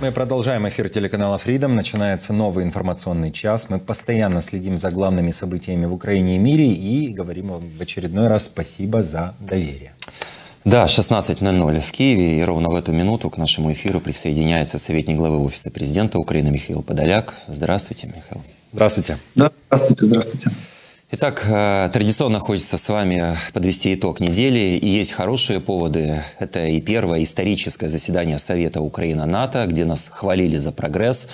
Мы продолжаем эфир телеканала Freedom. Начинается новый информационный час. Мы постоянно следим за главными событиями в Украине и мире и говорим вам в очередной раз спасибо за доверие. Да, 16.00 в Киеве, и ровно в эту минуту к нашему эфиру присоединяется советник главы Офиса президента Украины Михаил Подоляк. Здравствуйте, Михаил. Здравствуйте. Да, здравствуйте, здравствуйте. Итак, э, традиционно хочется с вами подвести итог недели. И есть хорошие поводы. Это и первое историческое заседание Совета Украина-НАТО, где нас хвалили за прогресс.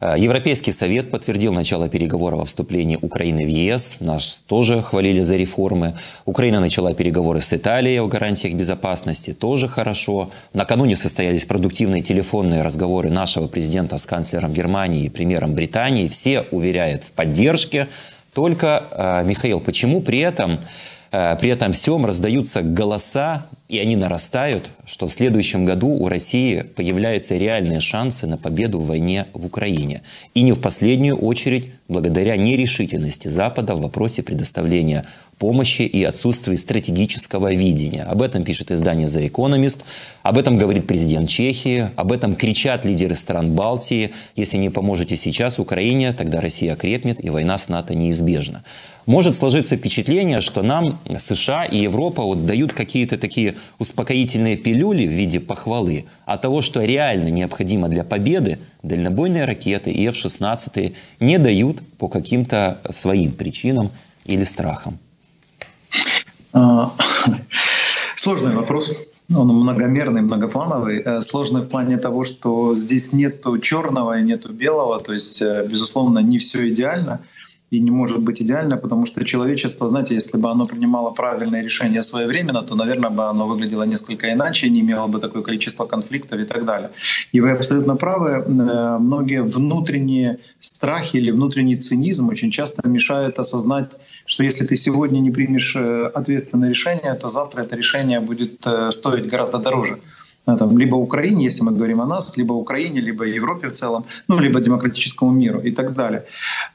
Э, Европейский совет подтвердил начало переговоров о вступлении Украины в ЕС. Нас тоже хвалили за реформы. Украина начала переговоры с Италией о гарантиях безопасности. Тоже хорошо. Накануне состоялись продуктивные телефонные разговоры нашего президента с канцлером Германии и премьером Британии. Все уверяют в поддержке. Только, э, Михаил, почему при этом, э, при этом всем раздаются голоса, и они нарастают, что в следующем году у России появляются реальные шансы на победу в войне в Украине. И не в последнюю очередь благодаря нерешительности Запада в вопросе предоставления помощи и отсутствии стратегического видения. Об этом пишет издание The Economist, об этом говорит президент Чехии, об этом кричат лидеры стран Балтии. Если не поможете сейчас Украине, тогда Россия крепнет и война с НАТО неизбежна. Может сложиться впечатление, что нам США и Европа вот дают какие-то такие успокоительные пилюли в виде похвалы, а того, что реально необходимо для победы, дальнобойные ракеты и F-16 не дают по каким-то своим причинам или страхам. А, сложный вопрос. Он многомерный, многоплановый. Э, сложный в плане того, что здесь нету черного и нету белого. То есть, э, безусловно, не все идеально и не может быть идеально, потому что человечество, знаете, если бы оно принимало правильные решения своевременно, то, наверное, бы оно выглядело несколько иначе, не имело бы такое количество конфликтов и так далее. И вы абсолютно правы, э, многие внутренние страхи или внутренний цинизм очень часто мешают осознать, что если ты сегодня не примешь э, ответственное решение, то завтра это решение будет э, стоить гораздо дороже. А, там, либо Украине, если мы говорим о нас, либо Украине, либо Европе в целом, ну, либо демократическому миру и так далее.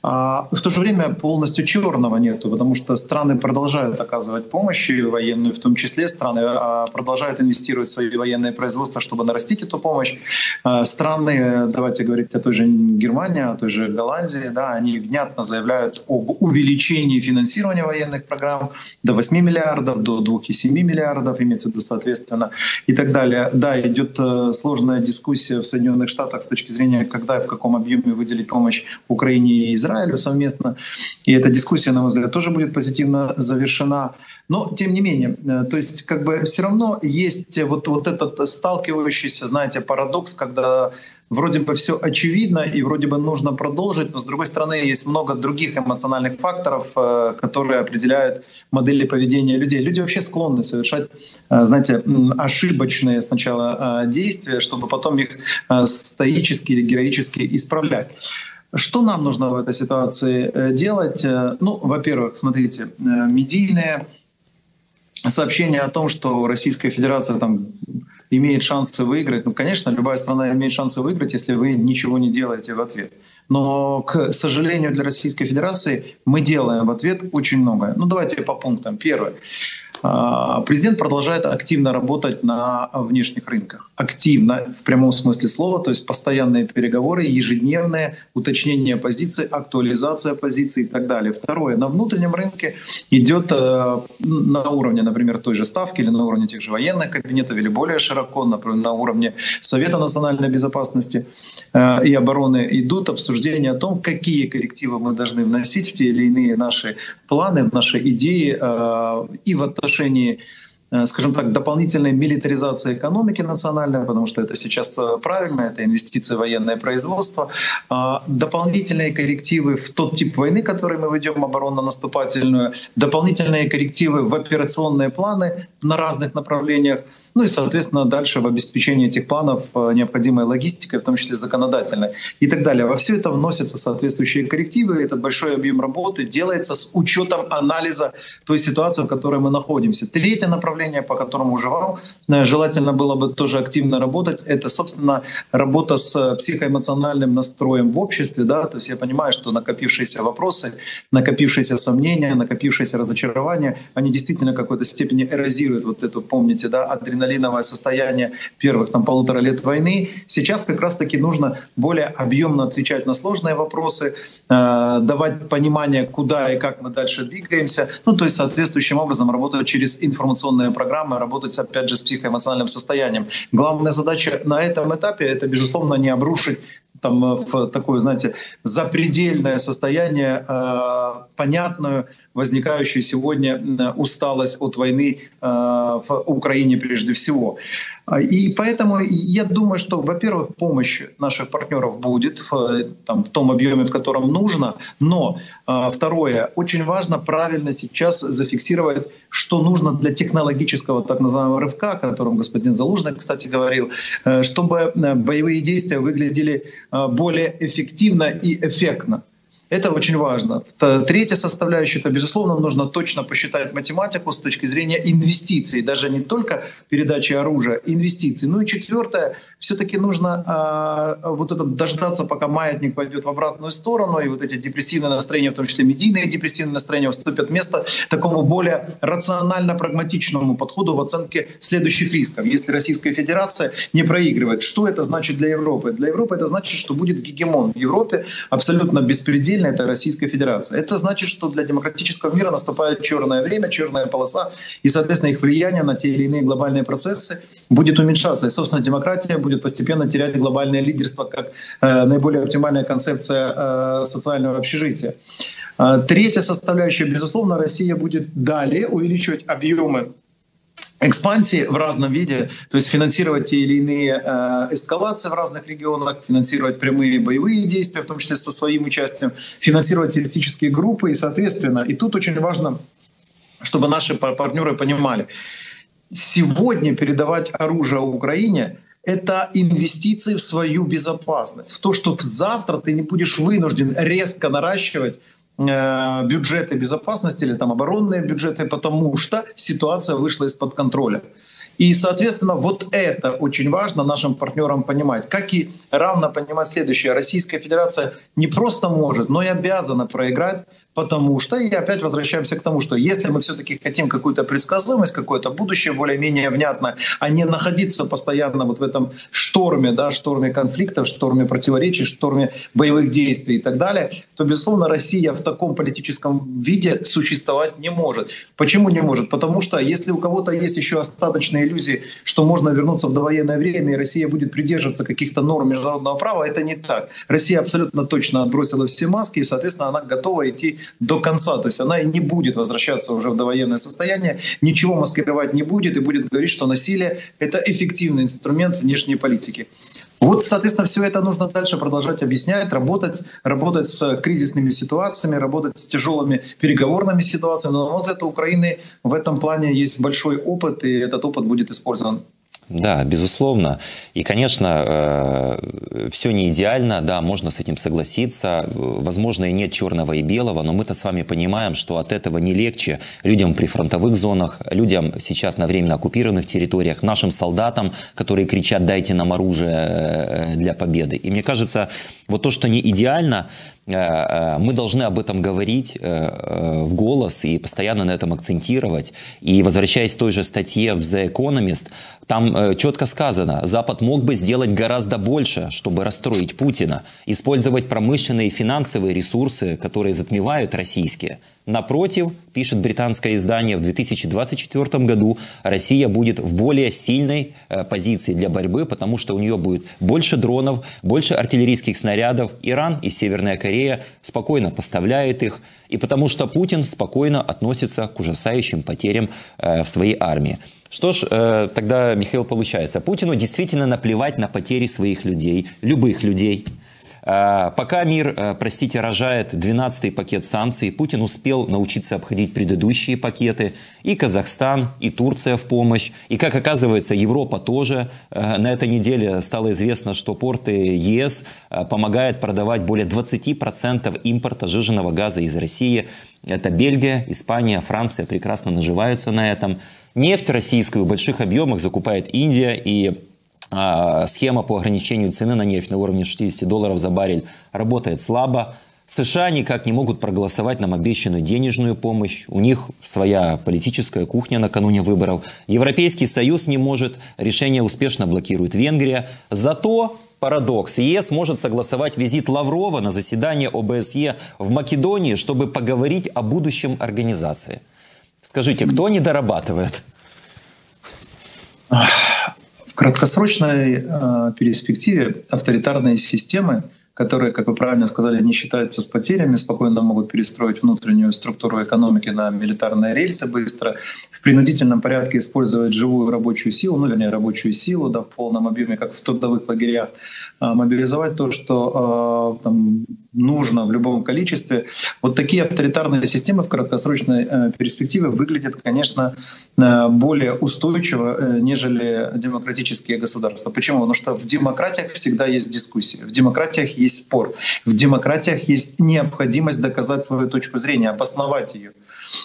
А в то же время полностью черного нету, потому что страны продолжают оказывать помощь военную, в том числе страны а, продолжают инвестировать в свои военные производства, чтобы нарастить эту помощь. А, страны, давайте говорить о той же Германии, о той же Голландии, да, они внятно заявляют об увеличении финансирования военных программ до 8 миллиардов, до 2,7 миллиардов, имеется в виду соответственно, и так далее да, идет э, сложная дискуссия в Соединенных Штатах с точки зрения, когда и в каком объеме выделить помощь Украине и Израилю совместно. И эта дискуссия, на мой взгляд, тоже будет позитивно завершена. Но, тем не менее, э, то есть как бы все равно есть вот, вот этот сталкивающийся, знаете, парадокс, когда вроде бы все очевидно и вроде бы нужно продолжить, но с другой стороны есть много других эмоциональных факторов, э, которые определяют модели поведения людей. Люди вообще склонны совершать, э, знаете, ошибочные сначала э, действия, чтобы потом их стоически или героически исправлять. Что нам нужно в этой ситуации делать? Ну, во-первых, смотрите, медийные сообщения о том, что Российская Федерация там имеет шансы выиграть. Ну, конечно, любая страна имеет шансы выиграть, если вы ничего не делаете в ответ. Но, к сожалению, для Российской Федерации мы делаем в ответ очень многое. Ну, давайте по пунктам. Первое. А, президент продолжает активно работать на внешних рынках. Активно, в прямом смысле слова, то есть постоянные переговоры, ежедневные, уточнение позиции, актуализация позиции и так далее. Второе, на внутреннем рынке идет э, на уровне, например, той же ставки или на уровне тех же военных кабинетов или более широко, например, на уровне Совета национальной безопасности э, и обороны идут обсуждения о том, какие коррективы мы должны вносить в те или иные наши планы, в наши идеи э, и в отношении отношении э, скажем так, дополнительной милитаризации экономики национальной, потому что это сейчас э, правильно, это инвестиции в военное производство, а, дополнительные коррективы в тот тип войны, который мы ведем, оборонно-наступательную, дополнительные коррективы в операционные планы на разных направлениях, ну и, соответственно, дальше в обеспечении этих планов э, необходимой логистикой, в том числе законодательной и так далее. Во все это вносятся соответствующие коррективы. Этот большой объем работы делается с учетом анализа той ситуации, в которой мы находимся. Третье направление, по которому уже вам э, желательно было бы тоже активно работать, это, собственно, работа с психоэмоциональным настроем в обществе. Да? То есть я понимаю, что накопившиеся вопросы, накопившиеся сомнения, накопившиеся разочарования, они действительно в какой-то степени эрозируют вот эту, помните, да, адреналин адреналиновое состояние первых там, полутора лет войны. Сейчас как раз-таки нужно более объемно отвечать на сложные вопросы, э, давать понимание, куда и как мы дальше двигаемся. Ну, то есть соответствующим образом работать через информационные программы, работать, опять же, с психоэмоциональным состоянием. Главная задача на этом этапе — это, безусловно, не обрушить там э, в такое, знаете, запредельное состояние, э, понятную, возникающую сегодня э, усталость от войны э, в Украине прежде всего. И поэтому я думаю, что, во-первых, помощь наших партнеров будет в, там, в том объеме, в котором нужно. Но э, второе, очень важно правильно сейчас зафиксировать, что нужно для технологического так называемого рывка, о котором господин Залужный, кстати, говорил, э, чтобы боевые действия выглядели э, более эффективно и эффектно. Это очень важно. Третья составляющая, это, безусловно, нужно точно посчитать математику с точки зрения инвестиций, даже не только передачи оружия, инвестиций. Ну и четвертое, все-таки нужно а, вот это дождаться, пока маятник пойдет в обратную сторону, и вот эти депрессивные настроения, в том числе медийные депрессивные настроения, уступят место такому более рационально-прагматичному подходу в оценке следующих рисков. Если Российская Федерация не проигрывает, что это значит для Европы? Для Европы это значит, что будет гегемон в Европе абсолютно беспредельный отдельно это Российская Федерация. Это значит, что для демократического мира наступает черное время, черная полоса, и, соответственно, их влияние на те или иные глобальные процессы будет уменьшаться. И, собственно, демократия будет постепенно терять глобальное лидерство как э, наиболее оптимальная концепция э, социального общежития. Э, третья составляющая, безусловно, Россия будет далее увеличивать объемы экспансии в разном виде, то есть финансировать те или иные э, эскалации в разных регионах, финансировать прямые боевые действия, в том числе со своим участием, финансировать террористические группы и, соответственно, и тут очень важно, чтобы наши партнеры понимали, сегодня передавать оружие Украине — это инвестиции в свою безопасность, в то, что завтра ты не будешь вынужден резко наращивать бюджеты безопасности или там оборонные бюджеты, потому что ситуация вышла из-под контроля. И, соответственно, вот это очень важно нашим партнерам понимать. Как и равно понимать следующее. Российская Федерация не просто может, но и обязана проиграть Потому что, и опять возвращаемся к тому, что если мы все-таки хотим какую-то предсказуемость, какое-то будущее более-менее внятное, а не находиться постоянно вот в этом шторме, да, шторме конфликтов, шторме противоречий, шторме боевых действий и так далее, то, безусловно, Россия в таком политическом виде существовать не может. Почему не может? Потому что если у кого-то есть еще остаточные иллюзии, что можно вернуться в довоенное время, и Россия будет придерживаться каких-то норм международного права, это не так. Россия абсолютно точно отбросила все маски, и, соответственно, она готова идти до конца. То есть она не будет возвращаться уже в довоенное состояние, ничего маскировать не будет и будет говорить, что насилие — это эффективный инструмент внешней политики. Вот, соответственно, все это нужно дальше продолжать объяснять, работать, работать с кризисными ситуациями, работать с тяжелыми переговорными ситуациями. Но, на мой взгляд, у Украины в этом плане есть большой опыт, и этот опыт будет использован да, безусловно. И, конечно, э, все не идеально, да, можно с этим согласиться. Возможно, и нет черного и белого, но мы-то с вами понимаем, что от этого не легче людям при фронтовых зонах, людям сейчас на временно оккупированных территориях, нашим солдатам, которые кричат «дайте нам оружие э, для победы». И мне кажется, вот то, что не идеально, Э, э, мы должны об этом говорить э, в голос и постоянно на этом акцентировать. И возвращаясь к той же статье в The Economist, там четко сказано, Запад мог бы сделать гораздо больше, чтобы расстроить Путина, использовать промышленные и финансовые ресурсы, которые затмевают российские – Напротив, пишет британское издание, в 2024 году Россия будет в более сильной э, позиции для борьбы, потому что у нее будет больше дронов, больше артиллерийских снарядов. Иран и Северная Корея спокойно поставляют их, и потому что Путин спокойно относится к ужасающим потерям э, в своей армии. Что ж, э, тогда, Михаил, получается, Путину действительно наплевать на потери своих людей, любых людей – пока мир, э, простите, рожает 12-й пакет санкций, Путин успел научиться обходить предыдущие пакеты. И Казахстан, и Турция в помощь. И, как оказывается, Европа тоже. Э, на этой неделе стало известно, что порты ЕС помогают продавать более 20% импорта жиженного газа из России. Это Бельгия, Испания, Франция прекрасно наживаются на этом. Нефть российскую в больших объемах закупает Индия и схема по ограничению цены на нефть на уровне 60 долларов за баррель работает слабо. США никак не могут проголосовать нам обещанную денежную помощь. У них своя политическая кухня накануне выборов. Европейский Союз не может. Решение успешно блокирует Венгрия. Зато парадокс. ЕС может согласовать визит Лаврова на заседание ОБСЕ в Македонии, чтобы поговорить о будущем организации. Скажите, кто не дорабатывает? Краткосрочной э, перспективе авторитарные системы которые, как вы правильно сказали, не считаются с потерями, спокойно могут перестроить внутреннюю структуру экономики на милитарные рельсы быстро, в принудительном порядке использовать живую рабочую силу, ну, вернее, рабочую силу да, в полном объеме, как в трудовых лагерях, а, мобилизовать то, что а, там, нужно в любом количестве. Вот такие авторитарные системы в краткосрочной э, перспективе выглядят, конечно, э, более устойчиво, э, нежели демократические государства. Почему? Потому что в демократиях всегда есть дискуссия, в демократиях есть спор, в демократиях есть необходимость доказать свою точку зрения, обосновать ее.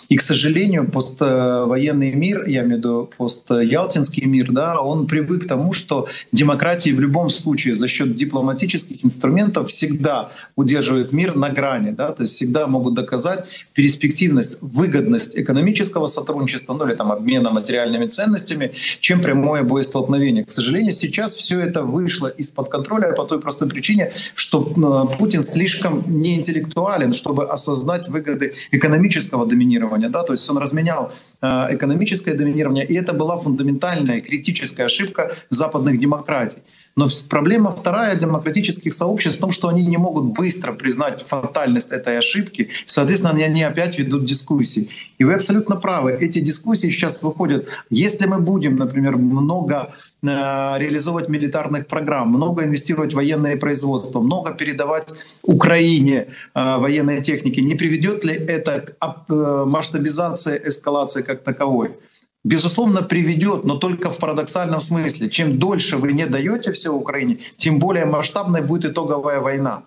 И, к сожалению, поствоенный мир, я имею в виду постялтинский мир, да, он привык к тому, что демократии в любом случае за счет дипломатических инструментов всегда удерживают мир на грани, да, то есть всегда могут доказать перспективность, выгодность экономического сотрудничества, ну или там обмена материальными ценностями, чем прямое боестолкновение. К сожалению, сейчас все это вышло из-под контроля по той простой причине, что э, Путин слишком неинтеллектуален, чтобы осознать выгоды экономического доминирования доминирования, да, то есть он разменял э, экономическое доминирование, и это была фундаментальная критическая ошибка западных демократий. Но проблема вторая демократических сообществ в том, что они не могут быстро признать фатальность этой ошибки. Соответственно, они опять ведут дискуссии. И вы абсолютно правы. Эти дискуссии сейчас выходят. Если мы будем, например, много э, реализовывать милитарных программ, много инвестировать в военное производство, много передавать Украине э, военной техники, не приведет ли это к э, масштабизации эскалации как таковой? Безусловно, приведет, но только в парадоксальном смысле. Чем дольше вы не даете все Украине, тем более масштабной будет итоговая война.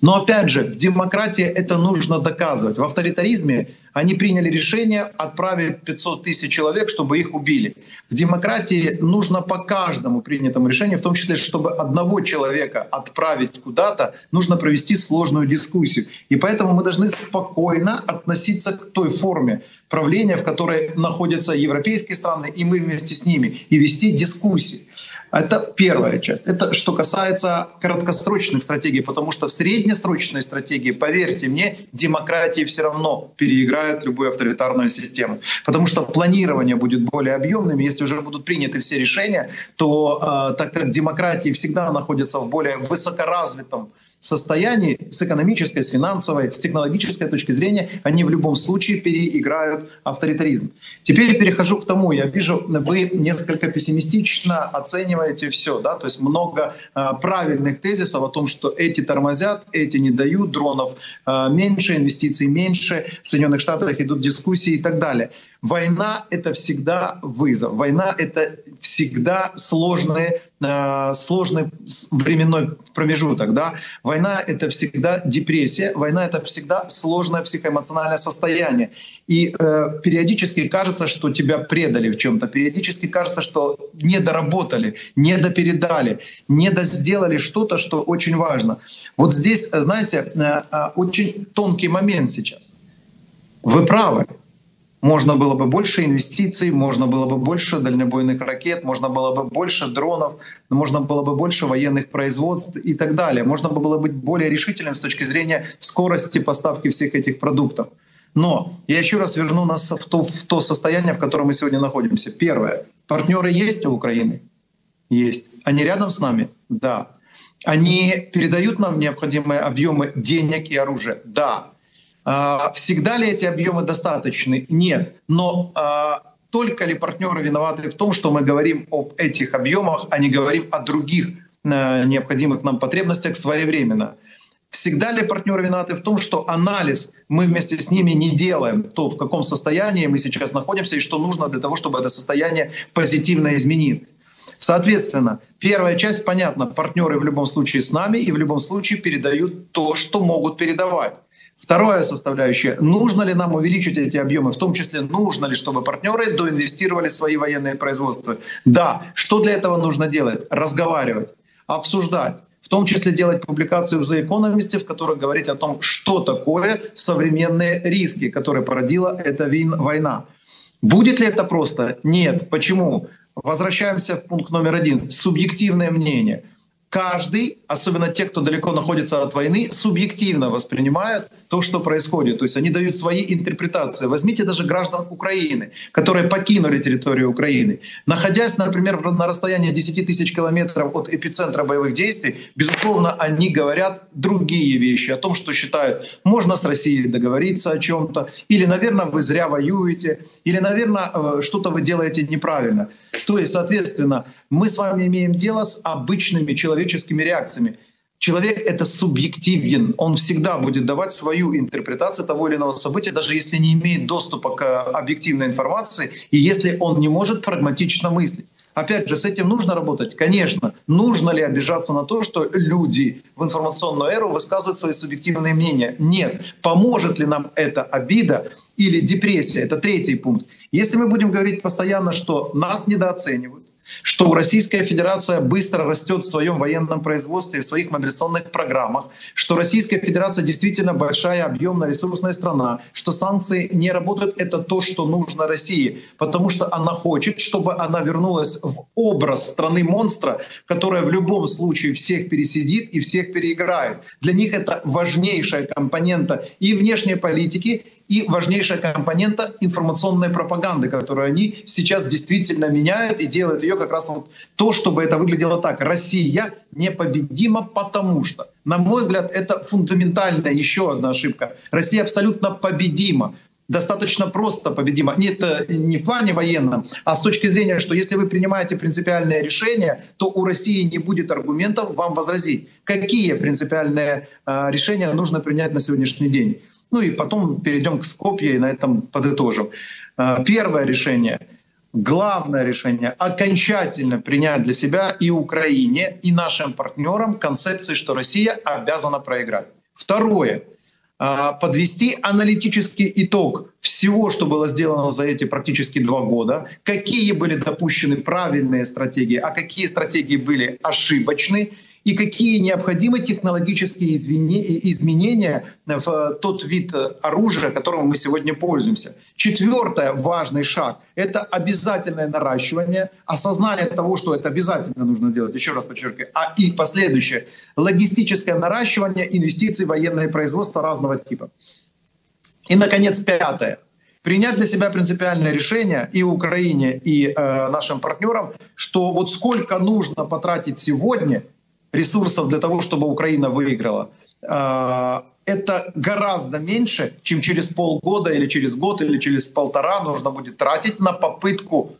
Но опять же, в демократии это нужно доказывать. В авторитаризме они приняли решение отправить 500 тысяч человек, чтобы их убили. В демократии нужно по каждому принятому решению, в том числе, чтобы одного человека отправить куда-то, нужно провести сложную дискуссию. И поэтому мы должны спокойно относиться к той форме правления, в которой находятся европейские страны, и мы вместе с ними, и вести дискуссии. Это первая часть. Это что касается краткосрочных стратегий, потому что в среднесрочной стратегии, поверьте мне, демократии все равно переиграют любую авторитарную систему. Потому что планирование будет более объемным. Если уже будут приняты все решения, то э, так как демократии всегда находятся в более высокоразвитом состоянии с экономической, с финансовой, с технологической точки зрения они в любом случае переиграют авторитаризм. Теперь перехожу к тому, я вижу, вы несколько пессимистично оцениваете все, да, то есть много э, правильных тезисов о том, что эти тормозят, эти не дают, дронов э, меньше, инвестиций меньше, в Соединенных Штатах идут дискуссии и так далее. Война — это всегда вызов. Война — это всегда сложный, э, сложный временной промежуток. Да? Война — это всегда депрессия, война — это всегда сложное психоэмоциональное состояние. И э, периодически кажется, что тебя предали в чем-то, периодически кажется, что не доработали, не допередали, не досделали что-то, что очень важно. Вот здесь, знаете, э, э, очень тонкий момент сейчас. Вы правы. Можно было бы больше инвестиций, можно было бы больше дальнобойных ракет, можно было бы больше дронов, можно было бы больше военных производств и так далее. Можно было быть более решительным с точки зрения скорости поставки всех этих продуктов. Но я еще раз верну нас в то, в то состояние, в котором мы сегодня находимся. Первое. Партнеры есть у Украины? Есть. Они рядом с нами? Да. Они передают нам необходимые объемы денег и оружия? Да. А, всегда ли эти объемы достаточны? Нет. Но а, только ли партнеры виноваты в том, что мы говорим об этих объемах, а не говорим о других а, необходимых нам потребностях своевременно? Всегда ли партнеры виноваты в том, что анализ мы вместе с ними не делаем, то в каком состоянии мы сейчас находимся и что нужно для того, чтобы это состояние позитивно изменить? Соответственно, первая часть, понятно, партнеры в любом случае с нами и в любом случае передают то, что могут передавать. Вторая составляющая. Нужно ли нам увеличить эти объемы? В том числе, нужно ли, чтобы партнеры доинвестировали свои военные производства? Да. Что для этого нужно делать? Разговаривать, обсуждать. в том числе делать публикации в The Economist, в которых говорить о том, что такое современные риски, которые породила эта война. Будет ли это просто? Нет. Почему? Возвращаемся в пункт номер один. Субъективное мнение – каждый, особенно те, кто далеко находится от войны, субъективно воспринимают то, что происходит. То есть они дают свои интерпретации. Возьмите даже граждан Украины, которые покинули территорию Украины. Находясь, например, на расстоянии 10 тысяч километров от эпицентра боевых действий, безусловно, они говорят другие вещи о том, что считают, можно с Россией договориться о чем-то, или, наверное, вы зря воюете, или, наверное, э, что-то вы делаете неправильно. То есть, соответственно, мы с вами имеем дело с обычными человеческими реакциями. Человек — это субъективен, он всегда будет давать свою интерпретацию того или иного события, даже если не имеет доступа к объективной информации и если он не может прагматично мыслить. Опять же, с этим нужно работать? Конечно. Нужно ли обижаться на то, что люди в информационную эру высказывают свои субъективные мнения? Нет. Поможет ли нам эта обида или депрессия? Это третий пункт. Если мы будем говорить постоянно, что нас недооценивают, что Российская Федерация быстро растет в своем военном производстве, в своих мобилизационных программах, что Российская Федерация действительно большая, объемная, ресурсная страна, что санкции не работают, это то, что нужно России, потому что она хочет, чтобы она вернулась в образ страны-монстра, которая в любом случае всех пересидит и всех переиграет. Для них это важнейшая компонента и внешней политики, и важнейшая компонента информационной пропаганды, которую они сейчас действительно меняют и делают ее как раз вот то, чтобы это выглядело так. Россия непобедима, потому что, на мой взгляд, это фундаментальная еще одна ошибка. Россия абсолютно победима достаточно просто победима. Нет, не в плане военном, а с точки зрения, что если вы принимаете принципиальное решение, то у России не будет аргументов вам возразить. Какие принципиальные э, решения нужно принять на сегодняшний день? Ну и потом перейдем к Скопье и на этом подытожим. А, первое решение, главное решение — окончательно принять для себя и Украине, и нашим партнерам концепции, что Россия обязана проиграть. Второе а, — подвести аналитический итог всего, что было сделано за эти практически два года, какие были допущены правильные стратегии, а какие стратегии были ошибочны, и какие необходимы технологические изменения в тот вид оружия, которым мы сегодня пользуемся. Четвертое, важный шаг — это обязательное наращивание, осознание того, что это обязательно нужно сделать, еще раз подчеркиваю, а и последующее — логистическое наращивание инвестиций в военное производство разного типа. И, наконец, пятое — принять для себя принципиальное решение и Украине, и э, нашим партнерам, что вот сколько нужно потратить сегодня — ресурсов для того, чтобы Украина выиграла, а, это гораздо меньше, чем через полгода или через год или через полтора нужно будет тратить на попытку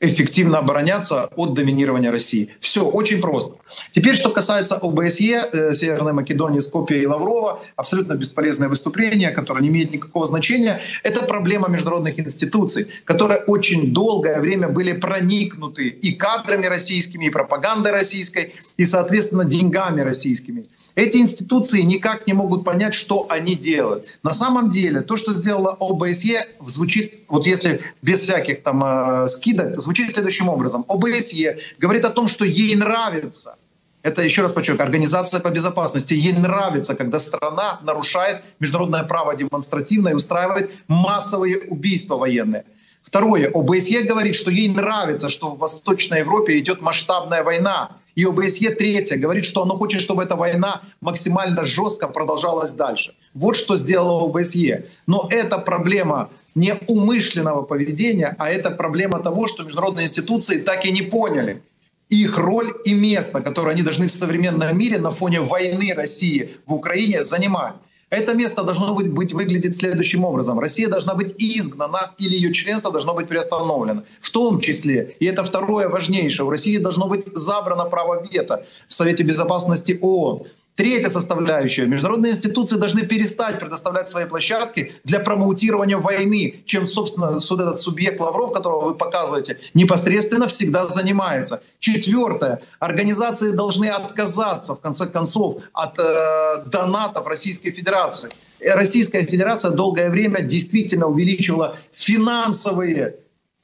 эффективно обороняться от доминирования России. Все очень просто. Теперь, что касается ОБСЕ, э, Северной Македонии, Скопия и Лаврова, абсолютно бесполезное выступление, которое не имеет никакого значения. Это проблема международных институций, которые очень долгое время были проникнуты и кадрами российскими, и пропагандой российской, и, соответственно, деньгами российскими. Эти институции никак не могут понять, что они делают. На самом деле, то, что сделала ОБСЕ, звучит, вот если без всяких там э, скидок, звучит следующим образом. ОБСЕ говорит о том, что ей нравится, это еще раз подчеркиваю, Организация по безопасности, ей нравится, когда страна нарушает международное право демонстративно и устраивает массовые убийства военные. Второе, ОБСЕ говорит, что ей нравится, что в Восточной Европе идет масштабная война. И ОБСЕ третье говорит, что оно хочет, чтобы эта война максимально жестко продолжалась дальше. Вот что сделала ОБСЕ. Но это проблема не умышленного поведения, а это проблема того, что международные институции так и не поняли их роль и место, которое они должны в современном мире на фоне войны России в Украине занимать. Это место должно быть, быть выглядеть следующим образом. Россия должна быть изгнана или ее членство должно быть приостановлено. В том числе, и это второе важнейшее, у России должно быть забрано право вето в Совете Безопасности ООН. Третья составляющая. Международные институции должны перестать предоставлять свои площадки для промоутирования войны, чем, собственно, вот этот субъект Лавров, которого вы показываете, непосредственно всегда занимается. Четвертое. Организации должны отказаться, в конце концов, от э, донатов Российской Федерации. Российская Федерация долгое время действительно увеличивала финансовые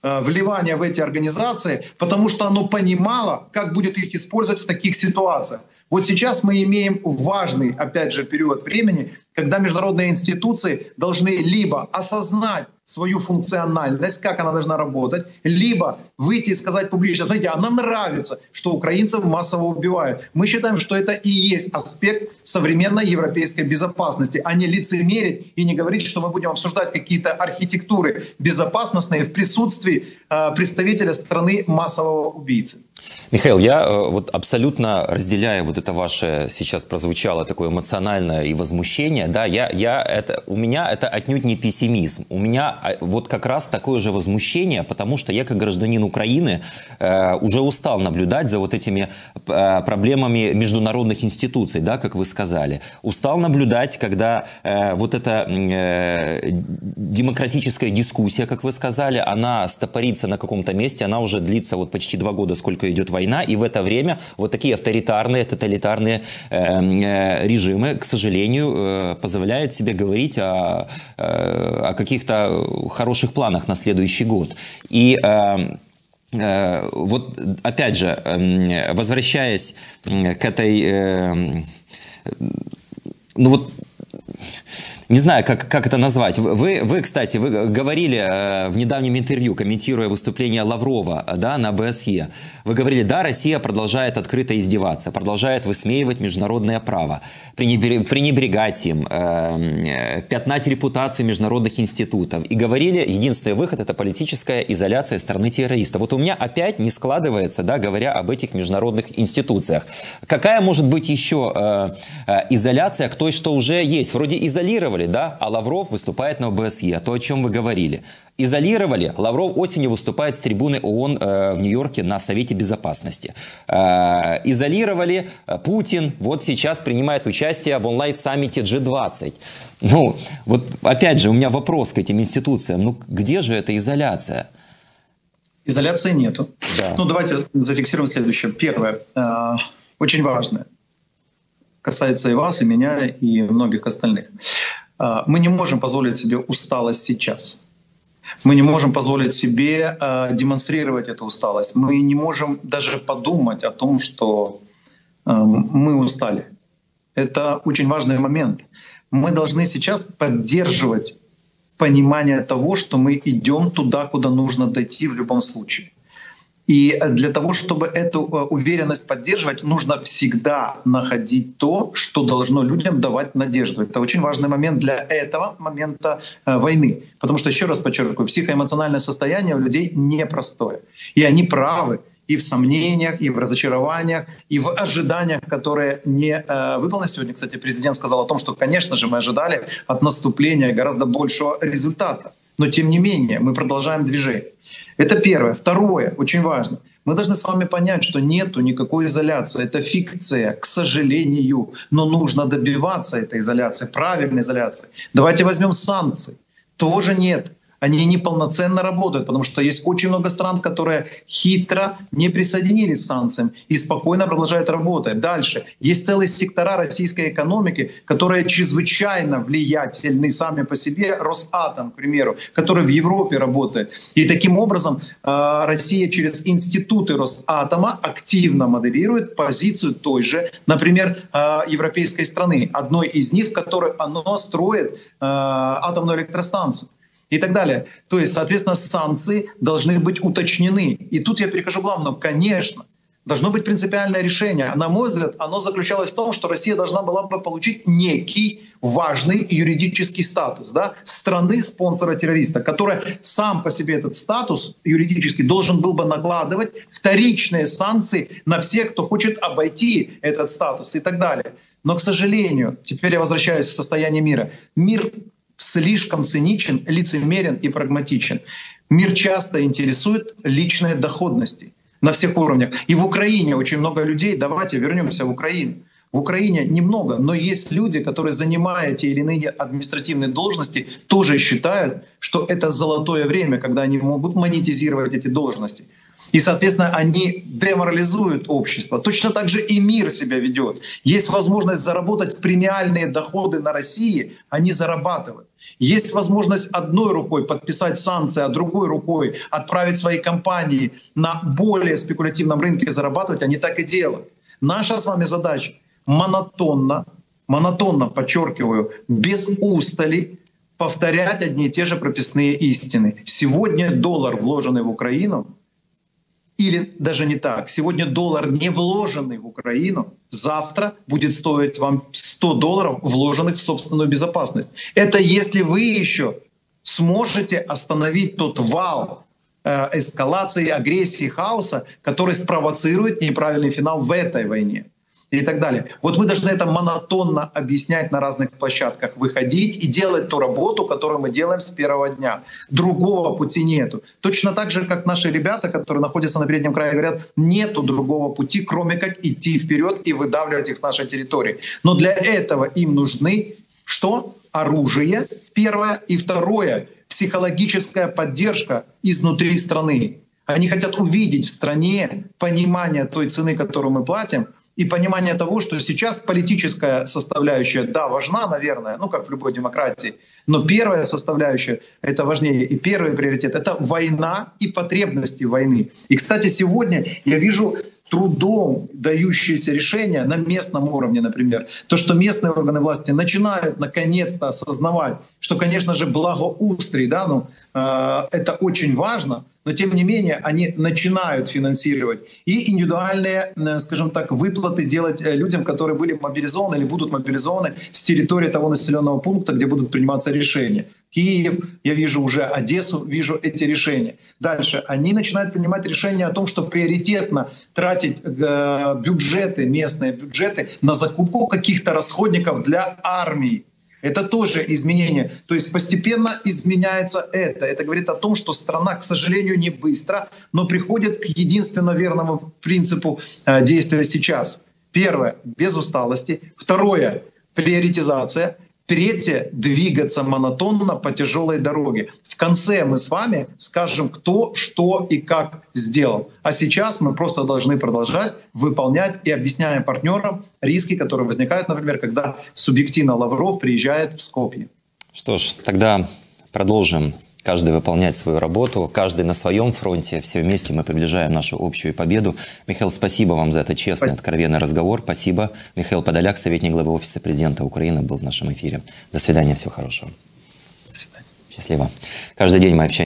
э, вливания в эти организации, потому что оно понимало, как будет их использовать в таких ситуациях. Вот сейчас мы имеем важный, опять же, период времени, когда международные институции должны либо осознать свою функциональность, как она должна работать, либо выйти и сказать публично, смотрите, а нам нравится, что украинцев массово убивают. Мы считаем, что это и есть аспект современной европейской безопасности, а не лицемерить и не говорить, что мы будем обсуждать какие-то архитектуры безопасностные в присутствии э, представителя страны массового убийцы. Михаил, я э, вот абсолютно разделяю вот это ваше сейчас прозвучало такое эмоциональное и возмущение. Да, я, я это, у меня это отнюдь не пессимизм. У меня а, вот как раз такое же возмущение, потому что я как гражданин Украины э, уже устал наблюдать за вот этими э, проблемами международных институций, да, как вы сказали. Устал наблюдать, когда э, вот эта э, демократическая дискуссия, как вы сказали, она стопорится на каком-то месте, она уже длится вот почти два года, сколько идет война, и в это время вот такие авторитарные, тоталитарные э, э, режимы, к сожалению, э, позволяют себе говорить о, э, о каких-то хороших планах на следующий год. И э, э вот опять же, э, возвращаясь к этой, э, ну вот не знаю, как, как это назвать. Вы, вы, кстати, вы говорили э, в недавнем интервью, комментируя выступление Лаврова да, на БСЕ, вы говорили, да, Россия продолжает открыто издеваться, продолжает высмеивать международное право, пренебрегать им, э, пятнать репутацию международных институтов. И говорили, единственный выход – это политическая изоляция страны террориста. Вот у меня опять не складывается, да, говоря об этих международных институциях. Какая может быть еще э, э, изоляция к той, что уже есть? Вроде изолировали изолировали, да, а Лавров выступает на ОБСЕ, то, о чем вы говорили. Изолировали, Лавров осенью выступает с трибуны ООН э, в Нью-Йорке на Совете Безопасности. Э, изолировали, э, Путин вот сейчас принимает участие в онлайн-саммите G20. Ну, вот опять же, у меня вопрос к этим институциям. Ну, где же эта изоляция? Изоляции нету. Да. Ну, давайте зафиксируем следующее. Первое, э, очень важное касается и вас, и меня, и многих остальных. А, мы не можем позволить себе усталость сейчас. Мы не можем позволить себе а, демонстрировать эту усталость. Мы не можем даже подумать о том, что а, мы устали. Это очень важный момент. Мы должны сейчас поддерживать понимание того, что мы идем туда, куда нужно дойти в любом случае. И для того, чтобы эту э, уверенность поддерживать, нужно всегда находить то, что должно людям давать надежду. Это очень важный момент для этого момента э, войны. Потому что, еще раз подчеркиваю, психоэмоциональное состояние у людей непростое. И они правы и в сомнениях, и в разочарованиях, и в ожиданиях, которые не э, выполнены. Сегодня, кстати, президент сказал о том, что, конечно же, мы ожидали от наступления гораздо большего результата. Но, тем не менее, мы продолжаем движение. Это первое. Второе, очень важно. Мы должны с вами понять, что нету никакой изоляции. Это фикция, к сожалению. Но нужно добиваться этой изоляции, правильной изоляции. Давайте возьмем санкции. Тоже нет они неполноценно работают, потому что есть очень много стран, которые хитро не присоединились к санкциям и спокойно продолжают работать. Дальше. Есть целые сектора российской экономики, которые чрезвычайно влиятельны сами по себе. Росатом, к примеру, который в Европе работает. И таким образом э, Россия через институты Росатома активно моделирует позицию той же, например, э, европейской страны. Одной из них, в которой оно строит э, атомную электростанцию и так далее. То есть, соответственно, санкции должны быть уточнены. И тут я перехожу к главному. Конечно, должно быть принципиальное решение. На мой взгляд, оно заключалось в том, что Россия должна была бы получить некий важный юридический статус да, страны спонсора террориста, который сам по себе этот статус юридический должен был бы накладывать вторичные санкции на всех, кто хочет обойти этот статус и так далее. Но, к сожалению, теперь я возвращаюсь в состояние мира. Мир слишком циничен, лицемерен и прагматичен. Мир часто интересует личные доходности на всех уровнях. И в Украине очень много людей, давайте вернемся в Украину. В Украине немного, но есть люди, которые, занимая те или иные административные должности, тоже считают, что это золотое время, когда они могут монетизировать эти должности. И, соответственно, они деморализуют общество. Точно так же и мир себя ведет. Есть возможность заработать премиальные доходы на России, они зарабатывают. Есть возможность одной рукой подписать санкции, а другой рукой отправить свои компании на более спекулятивном рынке зарабатывать, они так и делают. Наша с вами задача монотонно, монотонно, подчеркиваю, без устали повторять одни и те же прописные истины. Сегодня доллар, вложенный в Украину, или даже не так, сегодня доллар, не вложенный в Украину, завтра будет стоить вам 100 долларов, вложенных в собственную безопасность. Это если вы еще сможете остановить тот вал э, эскалации, агрессии, хаоса, который спровоцирует неправильный финал в этой войне и так далее. Вот мы должны это монотонно объяснять на разных площадках, выходить и делать ту работу, которую мы делаем с первого дня. Другого пути нету. Точно так же, как наши ребята, которые находятся на переднем крае, говорят, нету другого пути, кроме как идти вперед и выдавливать их с нашей территории. Но для этого им нужны что? Оружие, первое. И второе, психологическая поддержка изнутри страны. Они хотят увидеть в стране понимание той цены, которую мы платим, и понимание того, что сейчас политическая составляющая, да, важна, наверное, ну, как в любой демократии, но первая составляющая — это важнее, и первый приоритет — это война и потребности войны. И, кстати, сегодня я вижу трудом дающиеся решения на местном уровне, например, то, что местные органы власти начинают наконец-то осознавать, что, конечно же, благоустрий, да, ну, э, это очень важно — но тем не менее они начинают финансировать и индивидуальные, э, скажем так, выплаты делать э, людям, которые были мобилизованы или будут мобилизованы с территории того населенного пункта, где будут приниматься решения. Киев, я вижу уже Одессу, вижу эти решения. Дальше они начинают принимать решения о том, что приоритетно тратить э, бюджеты, местные бюджеты на закупку каких-то расходников для армии. Это тоже изменение. То есть постепенно изменяется это. Это говорит о том, что страна, к сожалению, не быстро, но приходит к единственно верному принципу э, действия сейчас. Первое — без усталости. Второе — приоритизация. Третье — двигаться монотонно по тяжелой дороге. В конце мы с вами скажем, кто, что и как сделал. А сейчас мы просто должны продолжать выполнять и объясняем партнерам риски, которые возникают, например, когда субъективно Лавров приезжает в Скопье. Что ж, тогда продолжим каждый выполнять свою работу, каждый на своем фронте. Все вместе мы приближаем нашу общую победу. Михаил, спасибо вам за этот честный, спасибо. откровенный разговор. Спасибо. Михаил Подоляк, советник главы Офиса президента Украины, был в нашем эфире. До свидания, всего хорошего. До свидания. Счастливо. Каждый день мы общаемся.